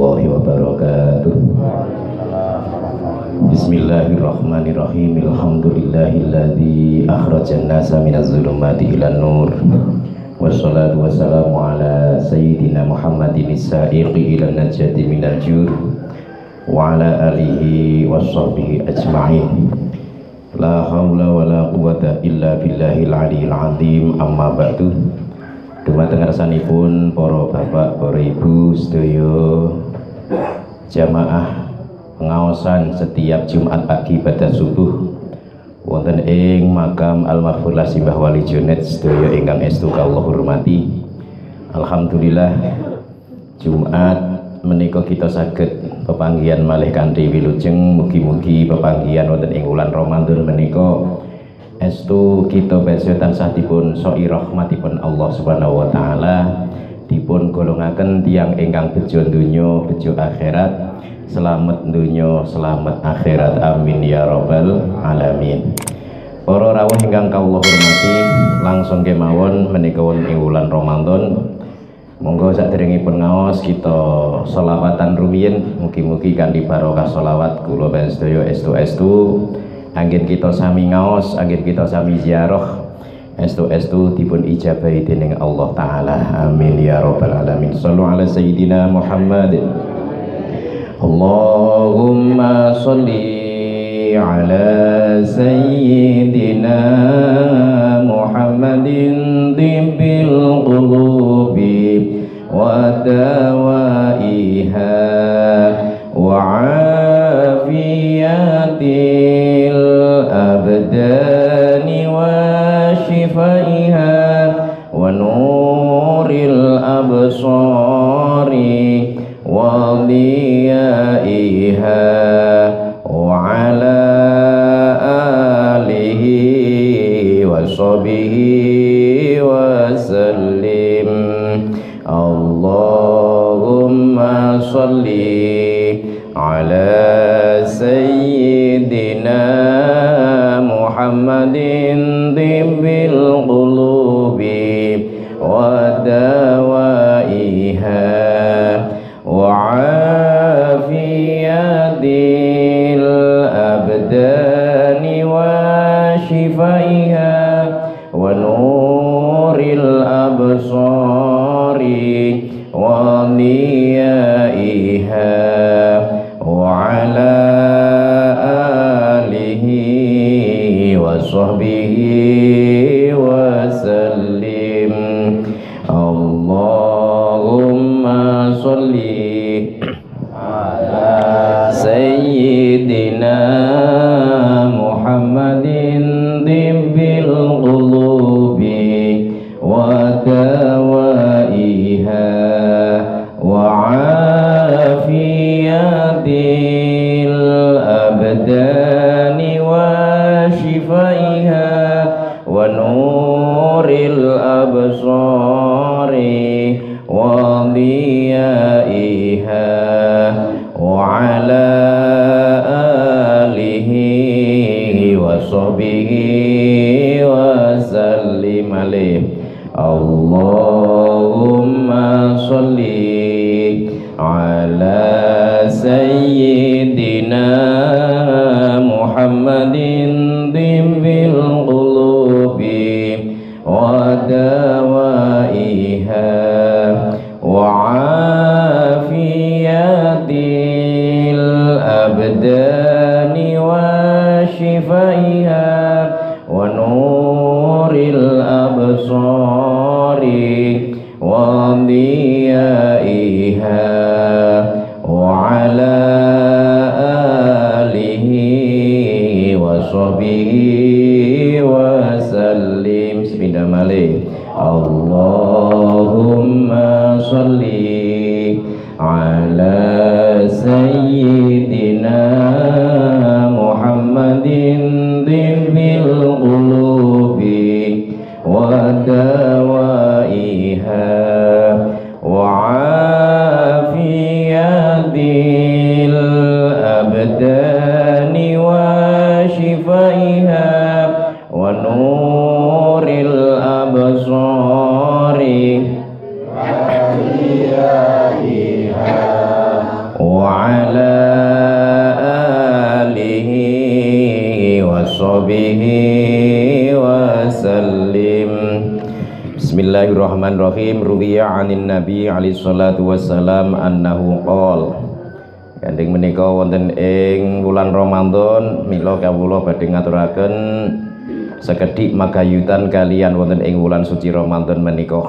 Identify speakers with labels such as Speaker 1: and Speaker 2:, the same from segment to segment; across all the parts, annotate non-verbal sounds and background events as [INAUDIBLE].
Speaker 1: warahmatullahi wabarakatuh. Bismillahirrahmanirrahim. Alhamdulillahilladzi akhrajan nasa minaz zulumati ilan nur. Wassalatu wassalamu ala sayyidina Muhammadin sa'iqi ila najati minal jur. Wa ala alihi wa sahbihi ajma'in. La hawla wa la quwata illa billahil aliyil azim. Amma ba'du. Dumateng ngarsanipun para bapak, para ibu, sedaya jamaah pengawasan setiap Jumat pagi pada subuh. Wonten ing makam almarhum Simbah Wali Junet sedaya ingkang estu kawula hormati. Alhamdulillah Jumat menika kita saged pepanggihan malih kanthi wilujeng. Mugi-mugi pepanggihan wonten ing wulan Ramadan menika estu kita besok tansah dipun soi rahmatipun Allah Subhanahu wa taala dipun golongaken tiang ingkang bejo donya bejo akhirat. Selamat dunia selamat akhirat. Amin ya robbal alamin. Para rawuh ingkang kawula hormati langsung kemawon menika wonten wulan Ramadan. Monggo saderengipun ngaos kita selawatan rumiyin. Mugi-mugi kanthi barokah selawat kula ben sedaya estu-estu. Angin kita sami ngaos angin kita sami ziarah estu-estu dipun ijabahi dening Allah taala. Amin ya rabbal alamin. Sallu ala sayyidina Muhammad. Allahumma salli ala sayyidina Muhammadin tibbil qulubi wa dawaiha wa afiyatil abdani wa shifaiha wa nuril absari wa ضيائها وعلى آله وصحبه وسلم. اللهم صل على سيدنا محمد وصحبه Bismillahirrahmanirrahim Ruwiya anin Nabi alaihi salatu wassalam annahu qol. Gandeng menika wonten ing wulan Ramadan mila kawula badhe ngaturaken sekedhik magayutan kalian wonten ing wulan suci Ramadan menika.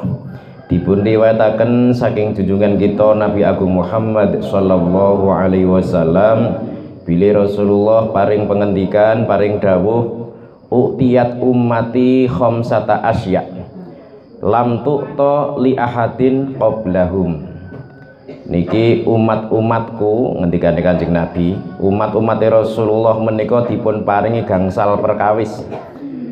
Speaker 1: Dipun riwayataken saking junjungan kita Nabi Agung Muhammad sallallahu alaihi wasallam bila Rasulullah paring pengendikan paring dawuh uktiyat ummati khamsata asya lam tu'ta li ahadin qablahum niki umat-umatku ngendikan Kanjeng Nabi umat-umat Rasulullah menika dipun paringi gangsal perkawis.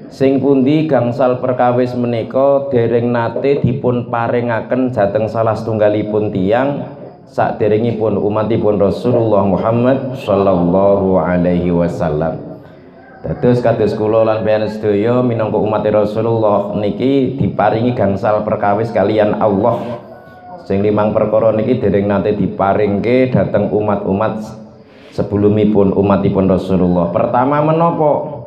Speaker 1: Sing pundi gangsal perkawis menika dereng nate dipun paringaken jateng salah setunggalipun tiang saderengipun umatipun Rasulullah Muhammad sallallahu alaihi wasallam Dados kados kula lan panjenengan sedaya minangka umat Rasulullah niki diparingi gangsal perkawis kalian Allah. Sing limang perkara niki dereng nate diparingke dhateng umat-umat sebelumipun umatipun Rasulullah. Pertama menapa?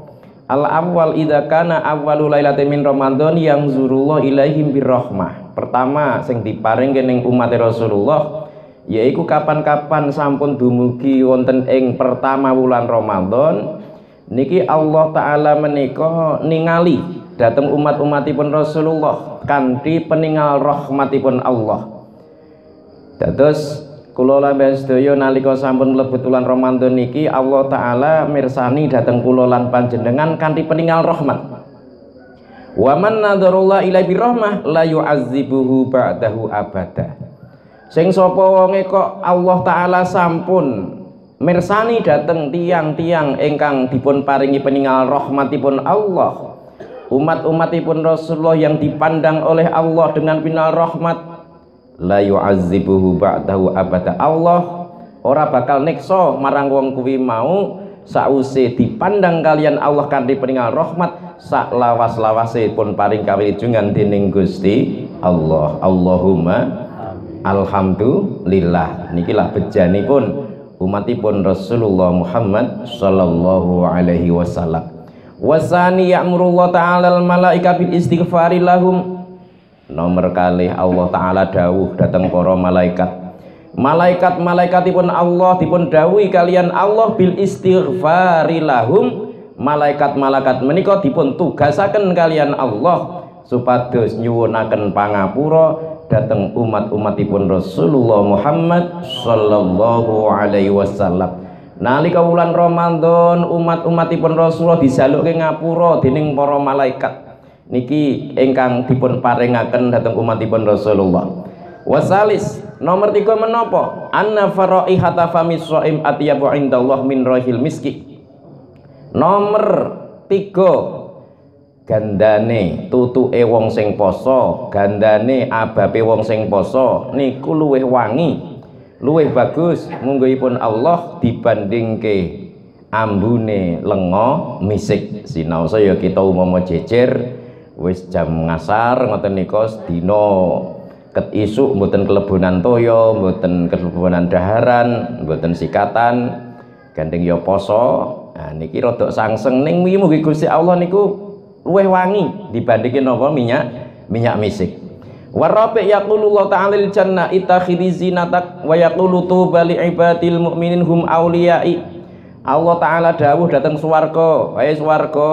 Speaker 1: Al awal idza kana awwalu lailatin min Ramadan yang zurullah ilaihim birrahmah. Pertama sing diparingke ning umat Rasulullah yaiku kapan-kapan sampun dumugi wonten ing pertama bulan Ramadan niki Allah taala menika ningali dateng umat-umatipun Rasulullah kanthi peninggal rahmatipun Allah. Dados kula lan sedaya nalika sampun mlebu bulan Ramadan niki Allah taala mirsani dateng kula lan panjenengan kanthi peninggal rahmat. Wa man nadarullah ila birahmah la yu'azzibuhu ba'dahu abada. Sing sapa wonge kok Allah taala sampun mirsani dateng tiang-tiang ingkang dipun paringi peninggal rahmatipun Allah. Umat-umatipun Rasulullah yang dipandang oleh Allah dengan peninggal rahmat. La yu'azzibuhu ba'dahu abada. Allah ora bakal nekso marang wong kuwi mau. Sause dipandang kalian Allah kan peninggal rahmat sak lawas-lawase pun paring kawilujengan dening Gusti Allah. Allahumma Alhamdulillah. Nikilah bejanipun umatipun Rasulullah Muhammad sallallahu alaihi wasallam. Wasani ya'murullah ta'ala al malaika bil istighfari lahum. Nomor kali Allah taala dawuh datang para malaikat. Malaikat-malaikatipun Allah dipun dawuhi kalian Allah bil istighfari lahum. Malaikat-malaikat menika dipun tugasaken kalian Allah supados nyuwunaken pangapura datang umat-umatipun Rasulullah Muhammad sallallahu alaihi wasallam. Nalika wulan Ramadan umat-umatipun Rasulullah dijaluke ngapura dening para malaikat. Niki ingkang dipun paringaken dhateng umatipun Rasulullah. Wasalis nomor tiga menopo anna faraihata famis shaim atyabu indallah min rahil miski. Nomor tiga gandane tutuke wong sing poso gandane ababe wong sing poso niku luwih wangi. Luwih bagus munggahipun Allah dibandingke ambune lengo misik. Sinau saya kita umama jejer wis jam ngasar ngoten nika sedina ket isuk mboten kelebonan toya mboten kelebonan daharan mboten sikatan. Gandeng ya poso. Nah niki rada sangseng. Ning mugi Gusti Allah niku luweh wangi dibandingin apa? Minyak minyak misik. Warabi yaqulullah ta'ala lil jannah itakhidhi zinatak wa yaqulu tuba li ibadil mu'minin hum awliyai. Allah taala dawuh dateng swarga wae swarga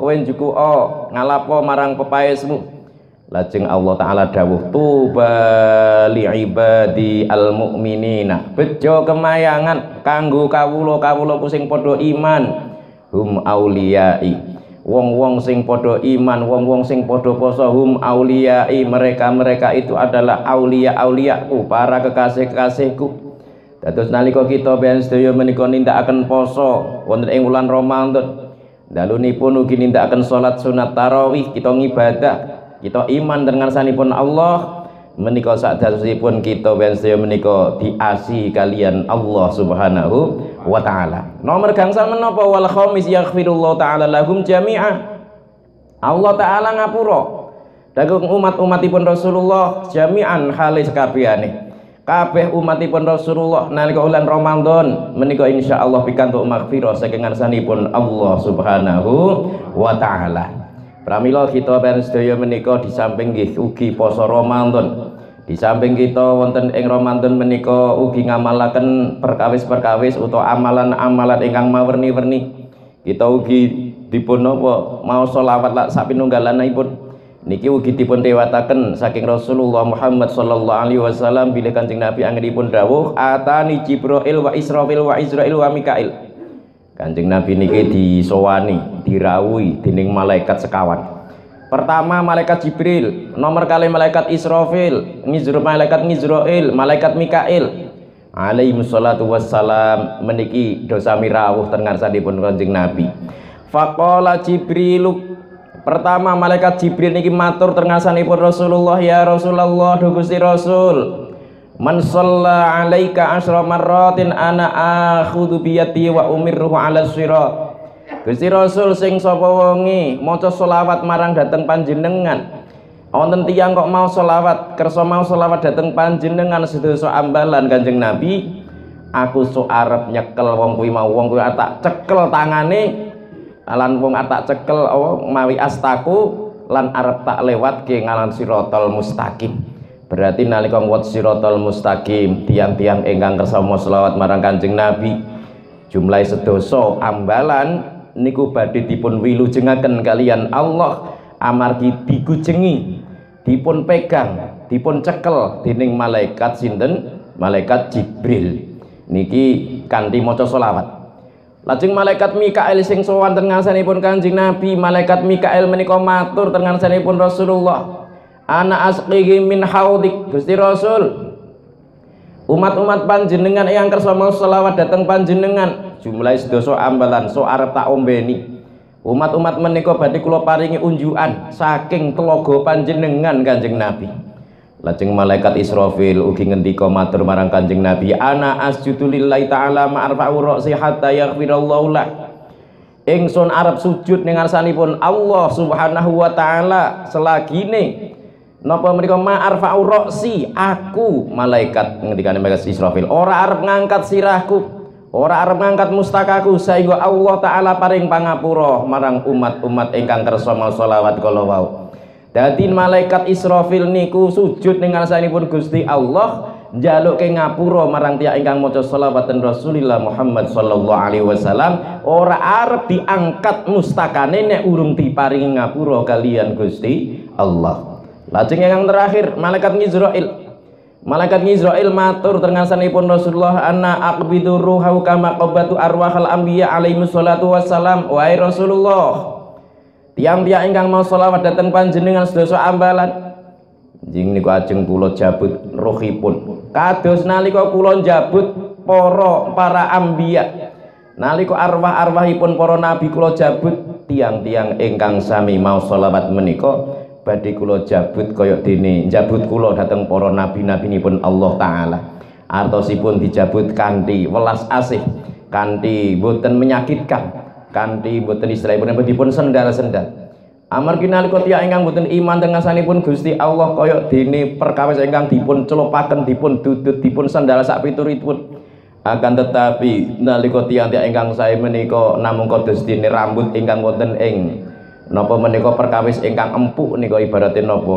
Speaker 1: kowe njuku oh ngalapo marang pepaesmu? Lajeng Allah taala dawuh tuba li ibadi al mu'minina. Bejo kemayangan kanggo kawula kawula sing padha iman. Hum auliyai wong-wong sing podo iman wong-wong sing podo poso hum auliyai mereka-mereka itu adalah aulia-auliaku para kekasih-kekasihku. Dados nalika kita ben sedaya menika nindakaken poso wonten ing wulan Ramadan. Dalunipun ugi nindakaken salat sunat tarawih kita ngibadah kita iman dengan sanipun Allah menika sadasipun kita ben sedaya menika diasi kalian Allah Subhanahu wa taala. Nomor gangsal menapa wal khamis yaghfirullah taala lahum jami'a. Allah taala ngapura daging umat-umatipun Rasulullah jami'an halis kabehane. Kabeh umatipun Rasulullah nalika bulan Ramadan menika insyaallah pikantuk maghfirah saking ngarsanipun Allah Subhanahu wa taala. Pramila kita ben sedaya menika di samping nggih ugi poso Ramadan. Di samping kita wonten ing Ramadan menika ugi ngamalaken perkawis-perkawis utawa amalan-amalan ingkang mawerni-werni. Kita ugi dipun napa mau selawat lak sapinunggalanipun niki ugi dipun tewataken saking Rasulullah Muhammad sallallahu alaihi wasallam bilih Kanjeng Nabi anggenipun dawuh atani Jibril wa Israfil wa Israil wa Mikail Kanjeng Nabi niki disowani, dirawuhi dening malaikat sekawan. Pertama malaikat Jibril, nomor kali malaikat Israfil, ngizro malaikat Ngizrail, malaikat Mikail. Alaihi wassalatu wassalam meniki dosa mirawuh teng ngarsanipun Kanjeng Nabi. Faqala Jibril Pertama malaikat Jibril niki matur teng ngarsanipun Rasulullah ya Rasulullah do Gusti Rasul. Man shalla alaika asra marratin ana akhudhu biyati wa umirruhu ala sirat. Gusti Rasul sing sapa wonge maca selawat marang dateng panjenengan. Wonten tiyang kok mau selawat, kersa mau selawat dateng panjenengan sedasa ambalan Kanjeng Nabi. Aku sok arep nyekel wong kuwi mau wong kuwi tak cekel tangane lan wong tak cekel oh, mawi astaku lan arep tak lewat ke ngalan sirotol mustaqim berarti nalika wat sirotol mustaqim tiang-tiang ingkang kersa selawat marang Kanjeng Nabi jumlah sedoso ambalan niku badhe dipun wilujengaken kalian. Allah amargi digujengi dipun pegang dipun cekel dening malaikat sinten? Malaikat Jibril. Niki kanthi maca selawat. Lajeng malaikat Mikael sing sowan teng ngarsanipun Kanjeng Nabi, malaikat Mikael menika matur teng ngarsanipun Rasulullah. Ana asqihi min haudik Gusti Rasul umat-umat panjenengan yang kersa mau selawat datang panjenengan. Jumlah sedoso ambalan so arep tak ombeni. Umat-umat menika badhe kula paringi unjukan saking telogo panjenengan Kanjeng Nabi. Lajeng malaikat Israfil ugi ngendika matur marang Kanjeng Nabi ana asjudu lillahi taala ma'arfa'u ra'si hatta yaghfirallahu lah. Ingsun arep sujud ning ngarsanipun Allah Subhanahu wa taala selagine Napa mereka ma'arfa'u roksi? Aku. Malaikat ngendikane malaikat Israfil. Ora arep ngangkat sirahku. Ora arep ngangkat mustakaku. Sehingga Allah taala paring pangapura marang umat-umat ingkang kersa mau selawat dadi malaikat Israfil niku sujud ning ngarsanipun Gusti Allah njaluk ke ngapura marang tiang ingkang maca selawat Rasulullah Muhammad sallallahu alaihi wasallam ora arep diangkat mustakane nek urung diparingi ngapura kalian Gusti Allah Lajeng yang terakhir malaikat Ngizrail. Malaikat Ngizrail matur tengasanipun Rasulullah anna aqbidu ruhau kama qabatu arwahal anbiya alaihi wassalatu wassalam. Wahai Rasulullah. Tiang-tiang ingkang mau selawat datang panjenengan sedasa ambalan. Jing niku ajeng kula jabut ruhipun. Kados nalika kula jabut para para anbiya. Nalika arwah-arwahipun para nabi kula jabut tiang-tiang ingkang sami mau selawat menika badhe kula jabut kaya dene. Jabut kula dhateng para nabi-nabinipun Allah taala. Artosipun dijabut kanthi welas asih kanthi boten menyakitkan kanthi boten istilahipun dipun sendal-sendal. Amargi nalika tiyang ingkang boten iman dengan sanipun Gusti Allah kaya dene perkawis ingkang dipun celupaken dipun dudut dipun sendal sak pituripun akan tetapi nalika tiyang-tiyang ingkang sae menika namung kados dene rambut ingkang wonten ing napa menika perkawis ingkang empuk nika ibaratin napa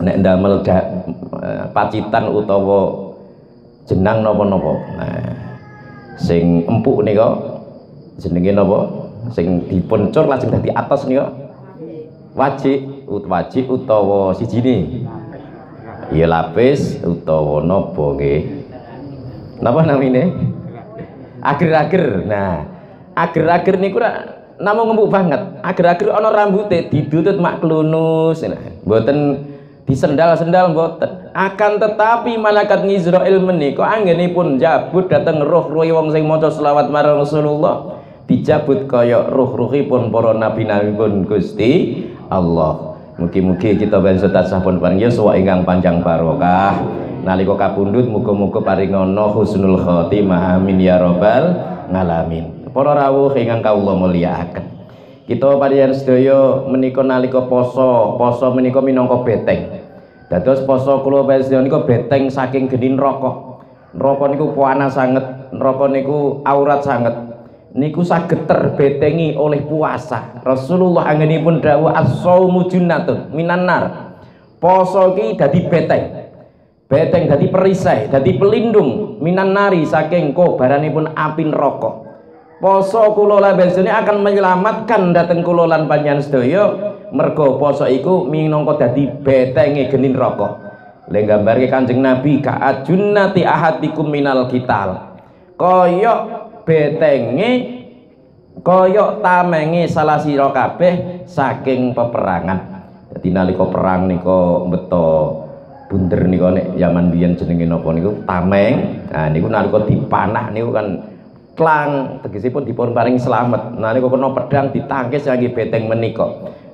Speaker 1: nek ndamel eh, pacitan utawa jenang napa-napa. Nah sing empuk nika jenenge napa? Sing dipun cur lajeng dadi atos nika? Wajib ut wajib utawa sijine. Ya lapis utawa napa nggih? Napa namine? Ager-ager. Nah ager-ager niku namun ngembuk banget. Agar-agar ana rambutnya didutut mak klunus mboten disendal-sendal mboten. Akan tetapi malaikat Ngizrail menika anggenipun jabut dateng roh-roh wong sing maca selawat marang Rasulullah? Dijabut kaya roh-rohipun para nabi-nabi pun Gusti Allah. Mugi-mugi kita benso tansah pun paring yuswa ingkang panjang barokah. Nalika kapundhut muga-muga paringono husnul khotimah amin ya rabbal ngalamin para rawuh ingkang kawula mulyakaken kita pariyan sedaya menika nalika poso poso menika minangka beteng. Dados poso kula panjenengan niku beteng saking geni neraka. Neraka niku panas sanget neraka niku aurat sanget. Niku saged terbetengi oleh puasa. Rasulullah anggenipun dawuh as-saumu junnatun minan nar. Poso ki dadi beteng. Beteng dadi perisai dadi pelindung minan nari saking kobaranipun api neraka poso kula lan akan menyelamatkan dateng kula lan panjenengan sedaya. Mergo poso iku minangka dadi betenge geni neraka le gambarke Kanjeng Nabi ka'ajunnati ahadikum minal kital kaya betenge koyok tamenge salah sira kabeh saking peperangan. Jadi nalika perang nika beto bunder nika nek zaman biyen jenenge napa niku? Tameng. Nah niku nalika dipanah niku kan klang tegesipun dipun paring selamat. Nalika kena pedang ditangkis lagi beteng menika.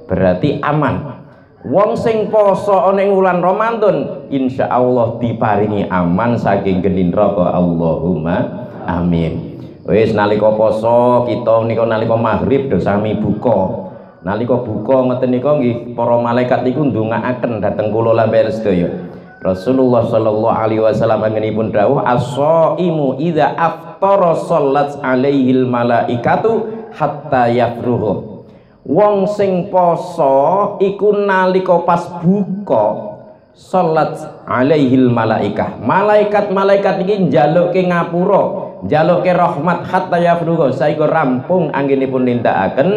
Speaker 1: Berarti aman. Wong sing poso ana ing wulan Ramadan insyaallah diparingi aman saking geni neraka. Allahumma amin. Wis nalika poso kita nika nalika maghrib do sami buka. Nalika buka ngeten nika nggih para malaikat niku ndongaaken dhateng kula lan sedaya Rasulullah sallallahu alaihi wasallam angenipun dawuh as-shaimu idza aftara sallat alaihil malaikatu hatta yafruhu. Wong sing poso iku nalika pas buka salat alaihil malaikah. Malaikat-malaikat iki njalukke ngapura ke rahmat hatta yafruga saiki rampung anggenipun nindakaken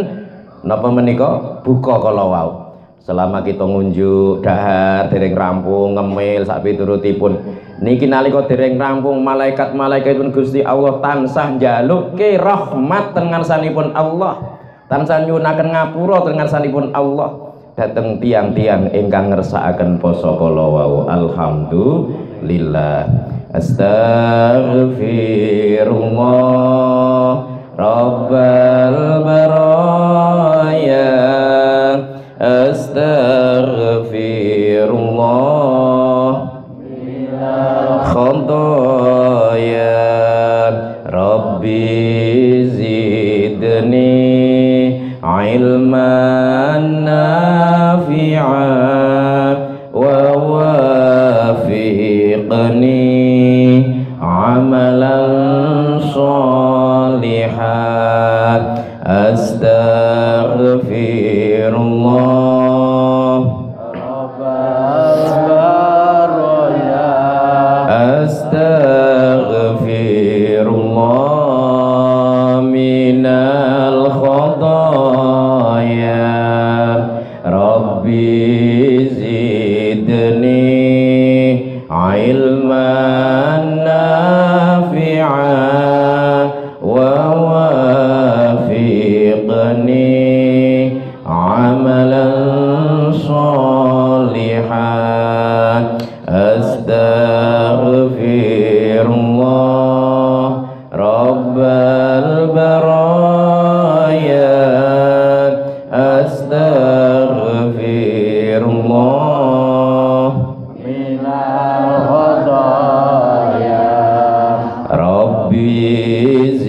Speaker 1: napa menika? Buka kala wau selama kita ngunjuk dahar dereng rampung ngemil sak piturutipun niki nalika dereng rampung malaikat-malaikat pun Gusti Allah tansah ke rahmat teng ngarsanipun Allah. Tansah nyunaken ngapura teng ngarsanipun Allah. Dateng tiang-tiang ingkang ngersakaken poso kala wau. Alhamdulillah. Astaghfirullah. Rabbal baraya Astaghfirullah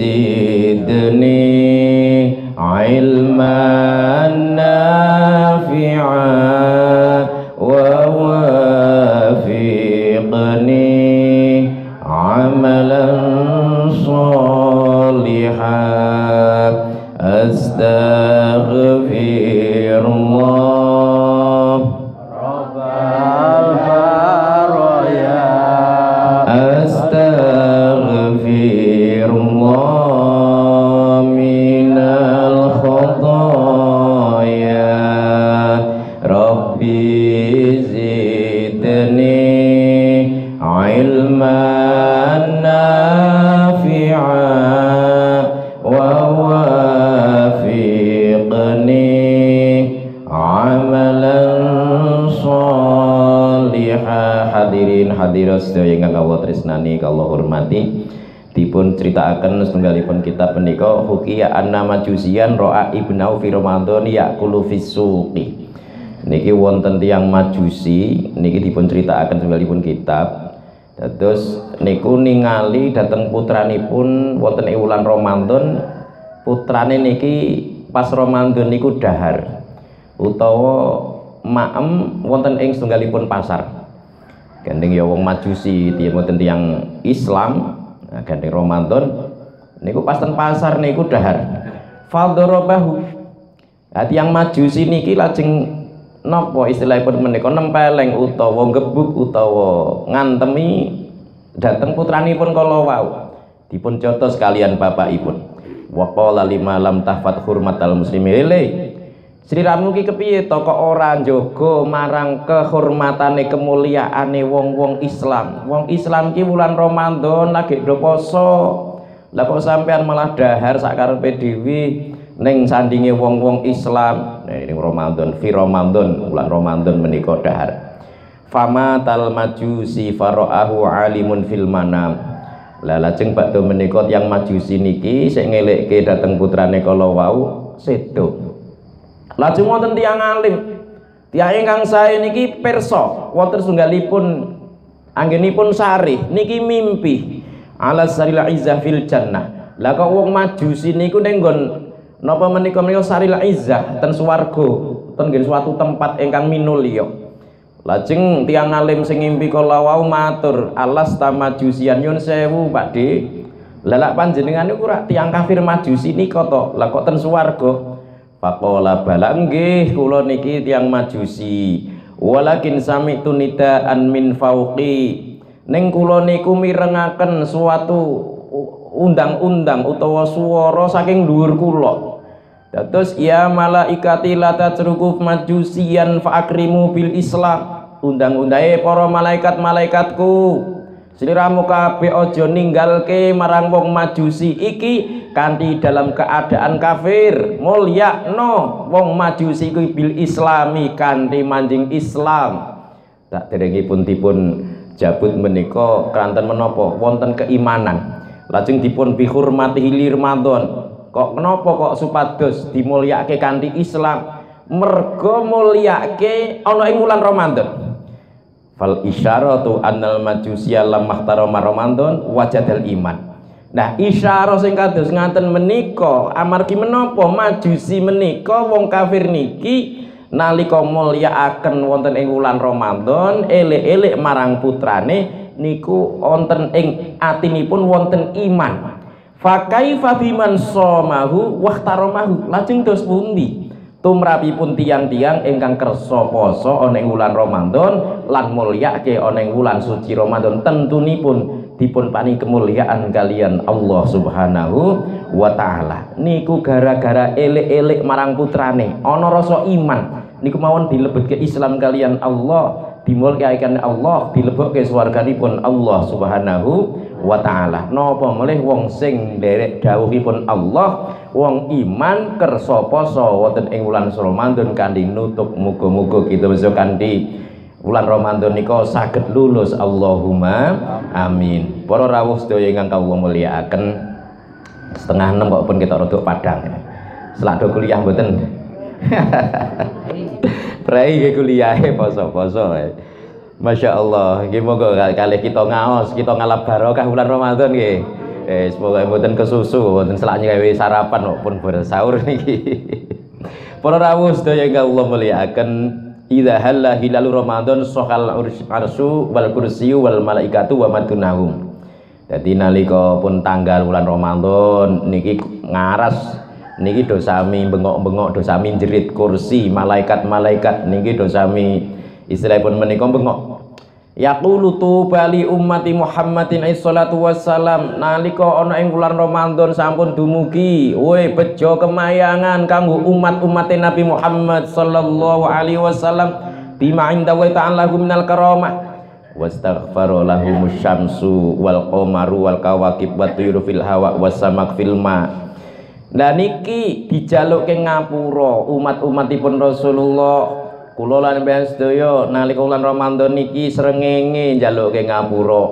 Speaker 1: ceritakan anna majusian ro'a ibnau fi ramadan yakulu fisuqi. Niki wonten tiang majusi niki dipun ceritakan setunggalipun kitab. Terus niku ningali dateng putranipun wonten ing wulan putrane niki pas Ramadan niku dahar utawa maem wonten ing setunggalipun pasar. Gandeng ya wong majusi dia wonten tiang Islam nah, gandeng Ramadan niku pas ten pasar niku dahar. Fadorobahu hati yang maju sini niki lajeng napa istilahipun menika nempeleng utawa gebuk utawa ngantemi dateng putranipun kala wau. Dipun contoh sekalian bapakipun. Wa qala lima lam tahfat hurmatal muslimi lele Sliramu ki kepiye to? Kok ora njogo marang kehormatane kemuliaane wong-wong Islam. Wong Islam ki wulan Ramadan lagi do poso. Lah kok sampean malah dahar sak karepe dhewe ning sandinge wong-wong Islam. Nah, ini Ramadan, fi Ramadan, bulan Ramadan menika dahar. Fama tal majusi faraahu alimun fil manam. Lah lajeng bakdo menika yang majusi niki sing ngelekke dateng putrane kala wau sedo Lajeng wonten tiang alim. Tiang ingkang saya niki perso wonten sunggalipun anggenipun sari niki mimpi ala saril izzah fil jannah. Lah kok wong majusi niku ning nggon napa menika menika saril izzah ten swarga ten suatu tempat ingkang minulya. Lajeng tiang alim sing ngimpi kala wau matur alas tamajusian nyun sewu Pakde. Lah lak panjenengan niku rak tiang kafir majusi nika to. Lah kok ten swarga? Faqala bala nggih kula niki tiyang majusi. Walakin sami'tu nidaan min fauqi. Ning kula niku mirengaken suatu undang-undang utawa swara saking dhuwur kula. Dados ya malaikati la tatruku majusian fa akrimu bil Islam. Undang-undange para malaikat-malaikatku Sliramu kabeh aja ninggalke marang wong majusi iki kanthi dalam keadaan kafir. no wong majusi kuwi bil islami kanthi manjing Islam. Tak derengipun dipun jabut menika kanten menapa wonten keimanan. Lajeng dipun bihurmati hilir Ramadan. Kok kenapa kok supados dimulyake kanthi Islam? Mergo mulyake ana ing wulan Ramadan fal isyaratu annal majusiya lam mahtarama ramadan wajadal iman nah isyarah sing kados ngaten menika amargi menapa majusi menika wong kafir niki nalika mulyakaken wonten ing wulan Ramadan elek-elek marang putrane niku wonten ing atinipun wonten iman. Fakaifa biman somahu wahtaramahu? Lajeng dos pundi tumrapipun tiang-tiang ingkang kersa poso ana ing wulan Ramadan lan mulyake ana ing wulan suci Ramadan. Tentunipun dipun pani kemuliaan kalian Allah Subhanahu wa taala. Niku gara-gara elek-elek marang putrane. Ana rasa iman. Niku mawon dilebetke Islam kalian Allah dimulyakaken Allah dilebetke swarganipun Allah Subhanahu wa taala. Napa melih wong sing nderek dawuhipun Allah wong iman kersa poso wonten ing wulan Ramadan kanthi nutup muga-muga kita bisa kanthi wulan Ramadan nika saged lulus. Allahumma amin. Para rawuh sedaya ingkang kawula mulyakaken. Setengah enam kok pun kita rodok padang. Selak do kuliah mboten? [LAUGHS] Prai kuliah poso-poso Masya Allah, gimana kali kita ngaos, kita ngalap barokah bulan Ramadan nggih. Eh, semoga mboten kesusu, mboten selaknya gawe sarapan maupun bersahur niki. [LAUGHS] Para rawuh sedaya ingkang Allah mulyakaken, idza halla hilalu Ramadan sokal arsu wal kursiyu wal malaikatu wa madunahum. Jadi nalika pun tanggal bulan Ramadan niki ngaras niki dosami bengok-bengok dosami jerit kursi malaikat-malaikat niki dosami istilahipun menika bengok. Yaqulu bali ummati Muhammadin alaihi salatu wassalam nalika ana ing wulan Ramadan sampun dumugi. Woi bejo kemayangan kanggo umat-umat Nabi Muhammad sallallahu alaihi wasallam bima inda wa ta'ala minal karamah. Wastaghfara lahum syamsu wal qamaru wal kawakib wa tuyuru fil hawa wasamak fil ma. Dan niki dijaluke ngapura umat-umatipun Rasulullah kula lan sampeyan sedaya nalika wulan Ramadan niki srengenge njaluke ngapura.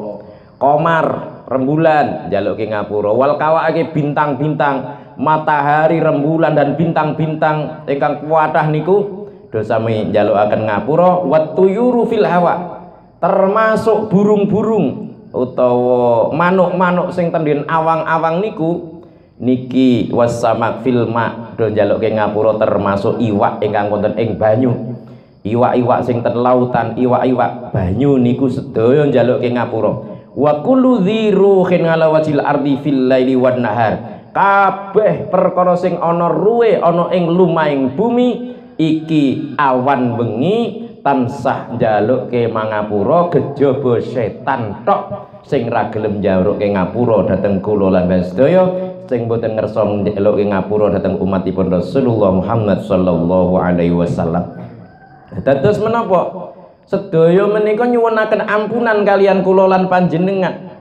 Speaker 1: Komar rembulan njaluke ngapura. Wal kawake bintang-bintang matahari rembulan dan bintang-bintang ingkang kuatah niku dosami njalukaken ngapura. Watuyuru fil hawa termasuk burung-burung utawa manuk-manuk sing tendhen awang-awang niku niki wasamak filma do njaluke ngapura termasuk iwak ingkang wonten ing banyu iwak-iwak sing ten lautan iwak-iwak banyu niku sedaya njaluke ngapura. Wa kullu dziruhin ala wajil ardi fil laili wan nahar. Kabeh perkara sing ana ruwe ana ing lumahing bumi iki awan bengi tansah njalukke mangapura kejaba setan tok sing ra gelem njalukke ngapura dhateng kula lan sedaya sing boten ngersa njalukke ngapura dhateng umatipun Rasulullah Muhammad sallallahu alaihi wasallam dados menapa? Sedaya menika nyuwunaken ampunan kalian kula lan panjenengan.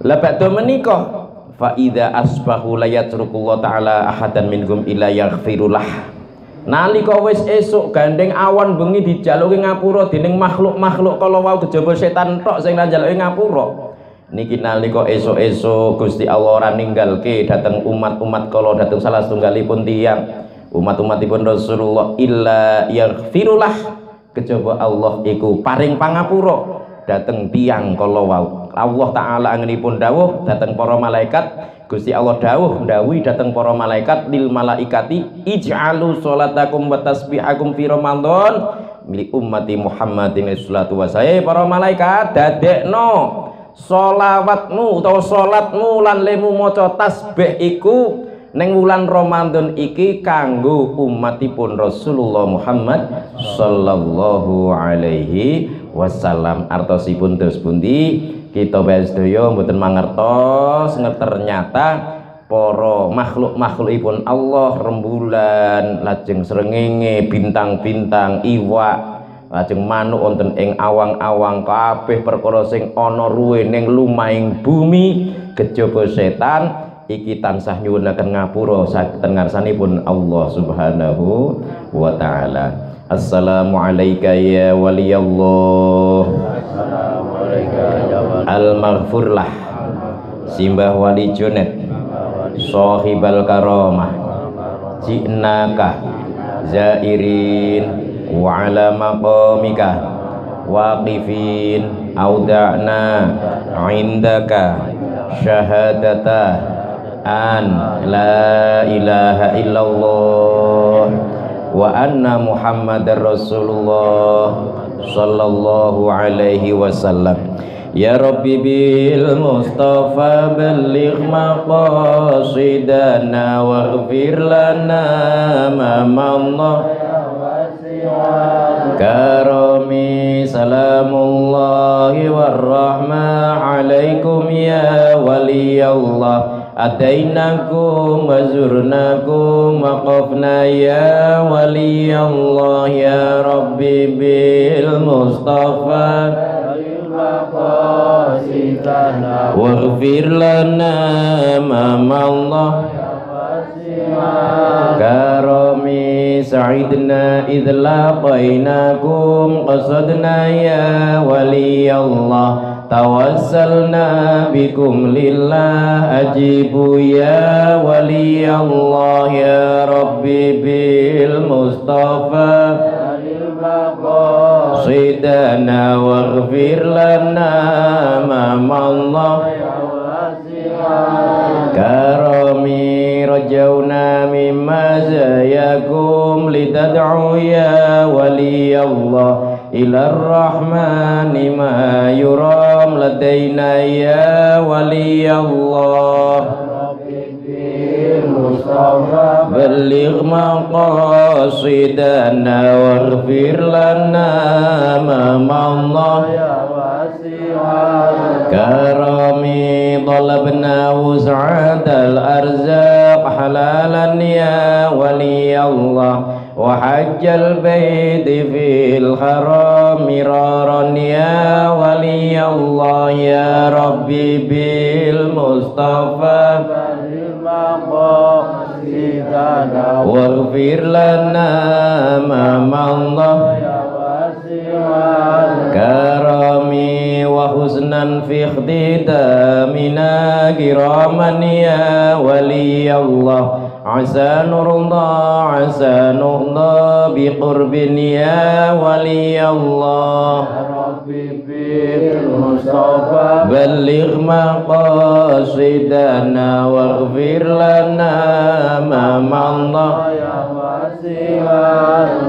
Speaker 1: La ba'da menika fa idza asbahu la yatrukullahu ta'ala ahadan minhum ila yaghfirullah nalika wis esuk gandeng awan bengi dijaluki ngapura dening makhluk-makhluk kala wau kejaba setan tok sing njaluki ngapura. Niki nalika esuk-esuk Gusti Allah ora ninggalke dhateng umat-umat kala dhateng salah setunggalipun tiyang umat-umatipun Rasulullah illa yaghfirullah kejaba Allah iku paring pangapura. Dhateng tiyang kala wau Allah taala angenipun dawuh dhateng para malaikat. Gusti Allah dawuh ndawi dateng para malaikat lil malaikati ij'alu sholatakum wa tasbihakum fi ramadan. Milik ummati Muhammadin sallallahu wasallam para malaikat dadekno sholawatmu utawa salatmu lan lemu maca tasbih iku neng wulan Ramadan iki kanggo umatipun Rasulullah Muhammad sallallahu alaihi wasallam. Artosipun terus pundi? Kita bae sedaya mboten mangertos ternyata para makhluk-makhlukipun Allah rembulan lajeng srengenge bintang-bintang iwak lajeng manuk wonten ing awang-awang kabeh perkara sing ana ruwe ning lumahing bumi kejaba setan iki tansah nyuwunaken ngapura saged ngarsanipun Allah Subhanahu wa taala. Assalamu alayka ya waliyallah. Al-Maghfurlah. Simbah Wali Junet Sohibal Karomah Ji'naka Zairin. Wa ala maqamika. Waqifin. Auda'na. Indaka. Syahadata An La ilaha illallah. Wa anna muhammadar rasulullah sallallahu alaihi wasallam. Ya Rabbi bil Mustafa balligh maqasidana waghfir lana ma manna. Karami salamullahi warahmah alaikum ya waliyallah أتيناكم وزرناكم وقفنا يا ولي الله يا ربي بالمصطفى واغفر لنا ما مضى كرمي سعدنا إذ لقيناكم قصدنا يا ولي الله tawassalna bikum lillah ajibu ya wali Allah ya Rabbi bil Mustafa. Sidana waghfir lana ma Allah karami rajawna mimma zayakum litad'u ya wali Allah إلى الرحمن ما يرام لدينا يا ولي الله. بلغ مقاصدنا واغفر لنا ما مضى. كرمي طلبنا وسعة الأرزاق حلالا يا ولي الله. وحج البيت في الحرام مرارا يا ولي الله يا ربي بالمصطفى. واغفر لنا ما مضى. كرمي وحسنا في اختتامنا كراما يا ولي الله. عسى نرضى عسى نرضى بقرب يا ولي الله. بالمصطفى بلغ مقاصدنا واغفر لنا ما مضى.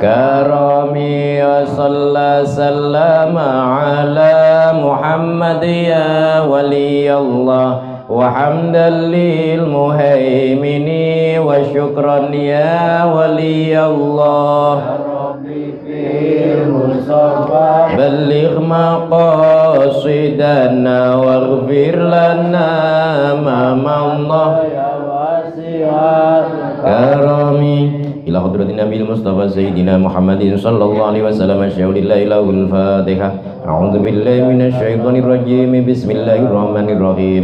Speaker 1: كرمي وصلى سلم على محمد يا ولي الله. وحمدا للمهيمن وشكرا يا ولي الله. بلغ مقاصدنا واغفر لنا ما مضى. كرمي إلى حضرة النبي المصطفى سيدنا محمد صلى الله عليه وسلم شهود الله له الفاتحة أعوذ بالله من الشيطان الرجيم. بسم الله الرحمن الرحيم.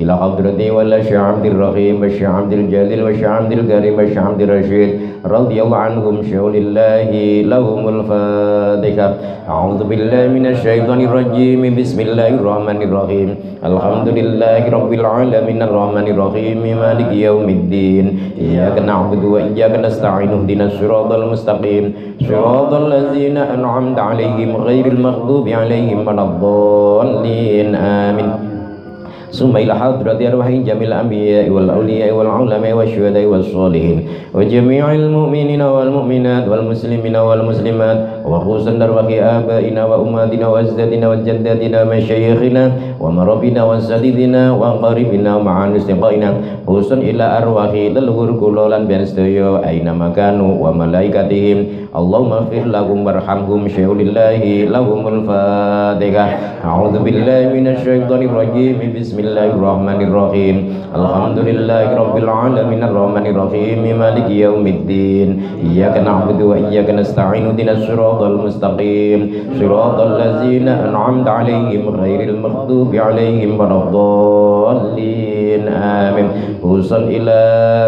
Speaker 1: إلى حضرة ولا عبد الرحيم والشيخ عبد الجليل والشيخ عبد الكريم والشيخ عبد الرشيد رضي الله عنهم شهود الله لهم الفاتحة. أعوذ بالله من الشيطان الرجيم. بسم الله الرحمن الرحيم. الحمد لله رب العالمين. الرحمن الرحيم. مالك يوم الدين. إياك نعبد وإياك نستعين. اهدنا الصراط المستقيم. صراط الذين أنعمت عليهم غير المغضوب عليهم ولا الضالين. آمين. ثم إلى حضرة أرواح جميع الأنبياء والأولياء والعلماء والشهداء والصالحين وجميع المؤمنين والمؤمنات والمسلمين والمسلمات وخصوصا أرواح آبائنا وأمهاتنا وأجدادنا وجداتنا ومشايخنا ومربنا وسديدنا وقريبنا ومع أصدقائنا خصوصا إلى أرواح leluhur kula lan أينما كانوا وملائكتهم اللهم اغفر لهم وارحمهم شهولله لهم الفاتحة أعوذ بالله من الشيطان الرجيم بسم الله الرحمن الرحيم الحمد لله رب العالمين الرحمن الرحيم مالك يوم الدين إياك نعبد وإياك نستعين اهدنا الصراط المستقيم. صراط الذين أنعمت عليهم غير المغضوب عليهم ولا الضالين. آمين. وصل إلى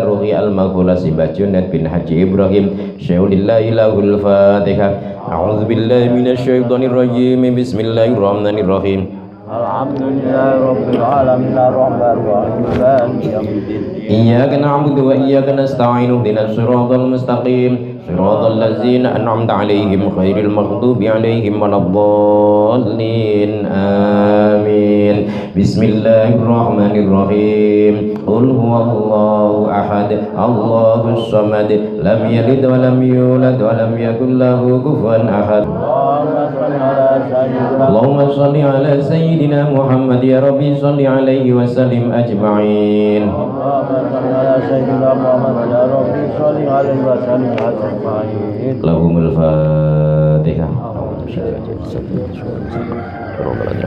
Speaker 1: روحي المغفولة سبا جنة بن حج إبراهيم. شهود الله له الفاتحة. أعوذ بالله من الشيطان الرجيم. بسم الله الرحمن الرحيم. الحمد لله رب العالمين. الرحمن الرحيم. مالك يوم الدين. إياك نعبد وإياك نستعين. اهدنا الصراط المستقيم. صراط الذين أنعمت عليهم غير المغضوب عليهم ولا الضالين. آمين. بسم الله الرحمن الرحيم. قل هو الله أحد الله الصمد لم يلد ولم يولد ولم يكن له كفوا أحد. اللهم صل على سيدنا محمد يا ربي صل عليه وسلم أجمعين. اللهم صل على سيدنا محمد يا ربي صل عليه وسلم أجمعين. اللهم الفاتحة ربنا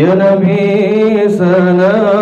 Speaker 1: يا نبي السلام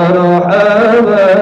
Speaker 2: مرحبا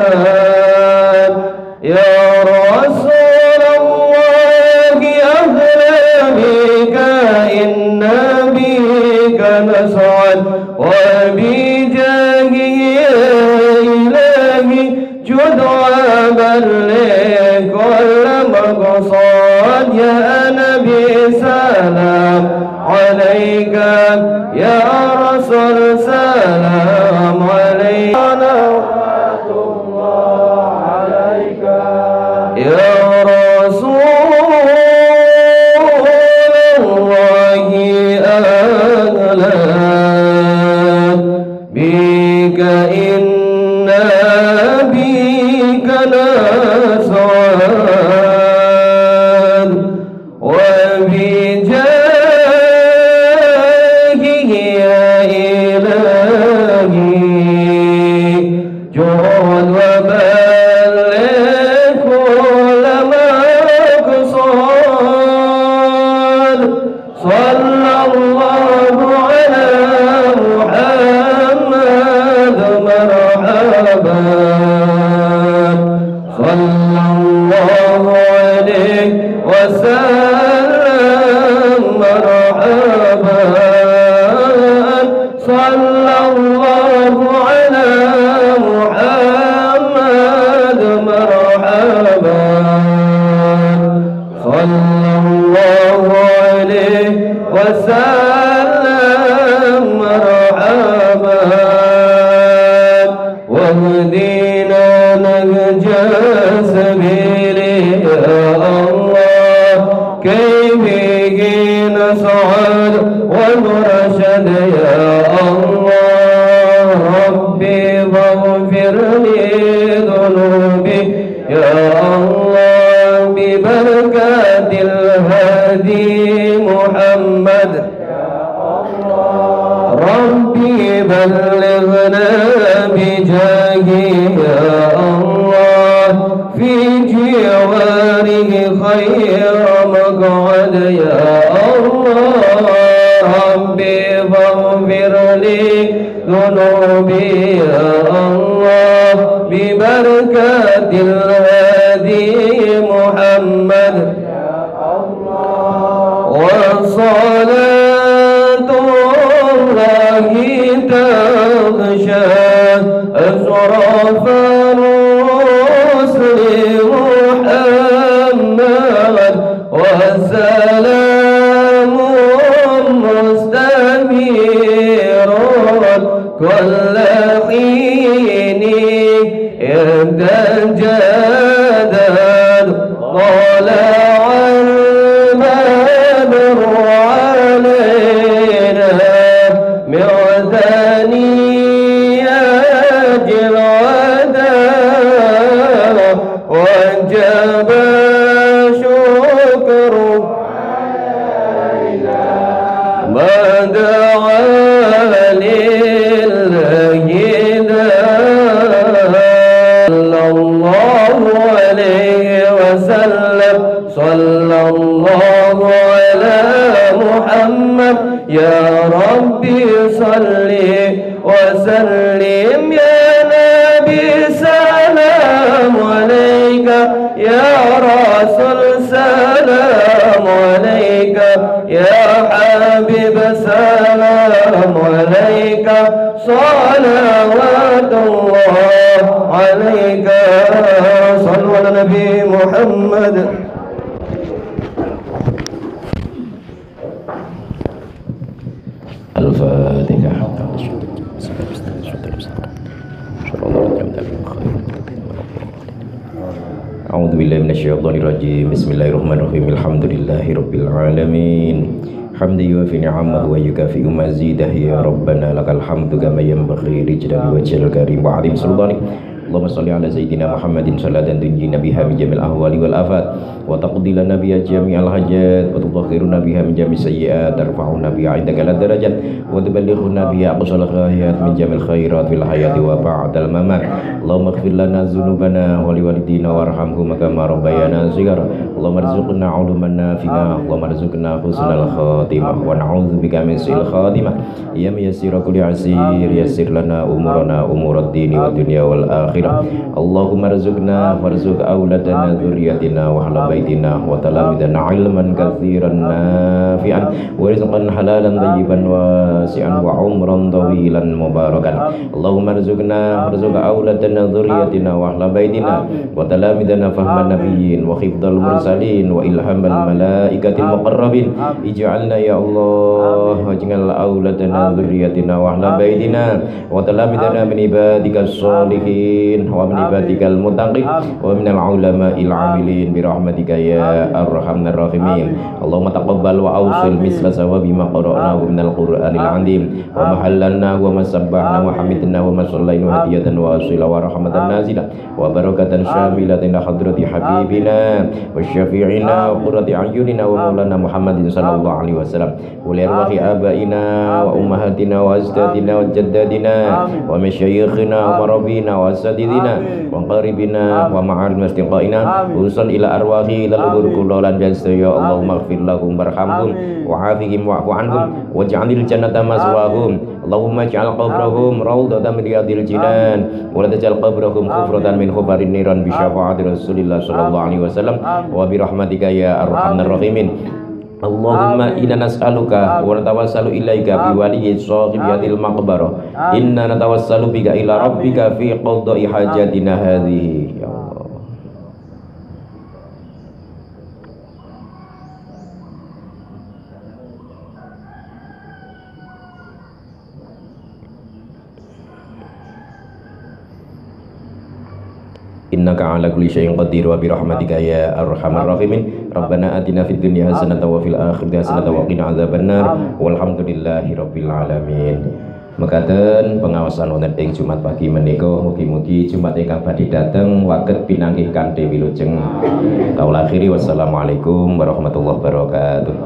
Speaker 2: والسلام
Speaker 1: أعوذ بالله من الشيطان الرجيم. بسم الله الرحمن الرحيم. الحمد لله رب العالمين. حمد يوفي نعمه ويكافئ مزيده. يا ربنا لك الحمد كما ينبغي. لجلال وجه الكريم وعظيم سلطانك. Allahumma salli ala sayyidina Muhammadin salatan tunjina biha min jamil ahwali wal afat wa taqdila lana biha jami'al hajat wa tudhhiruna biha min jami' sayyi'at Tarfa'u biha 'indaka la darajat wa tuballighuna biha aqsal ghayat min jamil khairat fil hayati wa ba'dal mamat. Allahumma ighfir lana dzunubana wa liwalidina warhamhum kama rabbayana shighara Allahumma rzuqna 'uluman nafi'a Allahumma rzuqna husnal khatimah wa na'udzubika min su'il khatimah. Ya yassir kulli 'asir Yasir lana umurana umurad dini wad dunya wal akhirah akhirah. Allahumma rizukna warzuq awladana dhurriyatina wa ahla baitina wa talamidana ilman katsiran nafi'an wa rizqan halalan tayyiban wasi'an wa umran tawilan mubarakan. Allahumma rizukna warzuq awladana dhurriyatina wa ahla baitina wa talamidana fahman nabiyyin wa khifdal mursalin wa ilhamal malaikatil muqarrabin. Ij'alna ya Allah waj'al awladana dhurriyatina wa ahla baitina wa talamidana min ibadika salihin الصالحين ومن عبادك المتقين ومن العلماء العاملين برحمتك يا أرحم الراحمين اللهم تقبل وأوصل مثل ثواب ما قرأناه من القرآن العظيم وما حللناه وما سبحنا وحمدنا وما صلينا هدية وأصيلا ورحمة نازلة وبركة شاملة إلى حضرة حبيبنا وشفيعنا وقرة أعيننا ومولانا محمد صلى الله عليه وسلم ولأرواح آبائنا وأمهاتنا وأجدادنا وجدادنا ومشايخنا ومربينا وأساتذتنا sadidina wa qaribina wa ma'al istiqaina urusan ila arwahi lal ubur kullalan jazza ya Allah maghfir lahum warhamhum wa afihim wa'fu anhum waj'alil jannata maswahum. Allahumma ja'al qabrahum rawdatan min riyadil jinan wa la taj'al qabrahum kufratan min khubarin niran bi syafaati Rasulillah sallallahu alaihi wasallam wa bi rahmatika ya arhamar rahimin. Allahumma inna nas'aluka wa natawassalu ilaika bi waliyyi sahibiyatil maqbarah inna natawassalu bika ila rabbika fi qadai hajatina hadhihi. Ya Allah. Innaka ala kulli syai'in qadir wa bi rahmatika ya arhamar rahimin rabbana atina fid dunya hasanatan wa fil akhirati hasanatan wa qina adzabannar walhamdulillahi rabbil alamin Mekaten pengawasan wonten ing Jumat pagi menika mugi-mugi Jumat ingkang badhe dateng waket pinanggih kanthi wilujeng. Kaula akhiri wassalamualaikum warahmatullahi wabarakatuh.